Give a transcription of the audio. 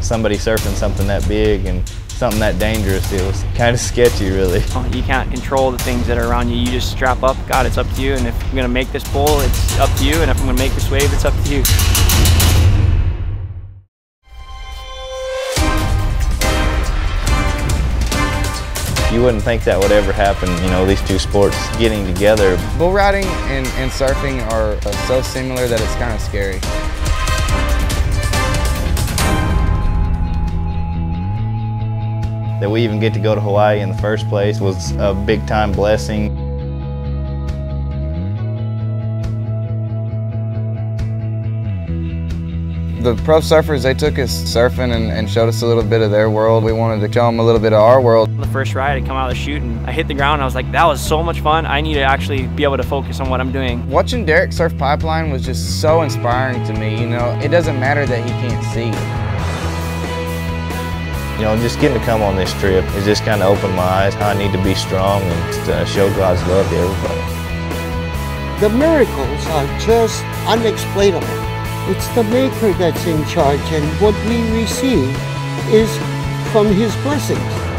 somebody surfing something that big and something that dangerous, it was kind of sketchy, really. Oh, you can't control the things that are around you. You just strap up. God, it's up to you. And if I'm going to make this pull, it's up to you. And if I'm going to make this wave, it's up to you. You wouldn't think that would ever happen, you know, these two sports getting together. Bull riding and, and surfing are so similar that it's kind of scary. That we even get to go to Hawaii in the first place was a big time blessing. The pro surfers, they took us surfing and, and, showed us a little bit of their world. We wanted to show them a little bit of our world. The first ride, I come out of the chute and I hit the ground and I was like, that was so much fun. I need to actually be able to focus on what I'm doing. Watching Derek surf pipeline was just so inspiring to me. You know, it doesn't matter that he can't see. You know, just getting to come on this trip has just kind of opened my eyes how I need to be strong and to uh, show God's love to everybody. The miracles are just unexplainable. It's the Maker that's in charge, and what we receive is from His blessings.